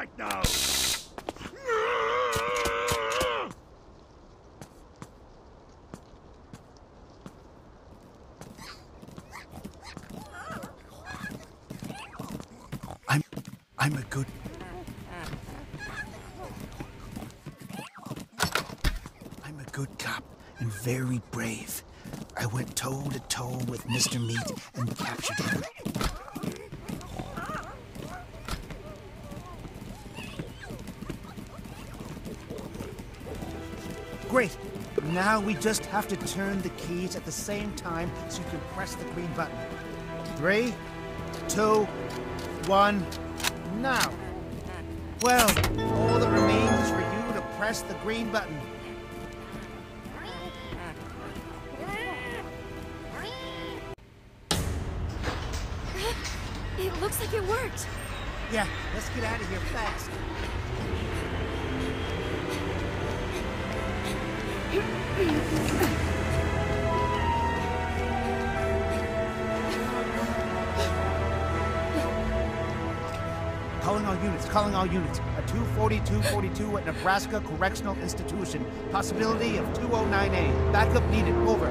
right now! I'm I'm a good I'm a good cop and very brave. I went toe to toe with Mr. Meat and captured him. Great. Now we just have to turn the keys at the same time so you can press the green button. Three, two, one, now. Well, all that remains is for you to press the green button. It looks like it worked. Yeah, let's get out of here fast. Calling all units, calling all units. A 24242 at Nebraska Correctional Institution. Possibility of 209A. Backup needed. Over.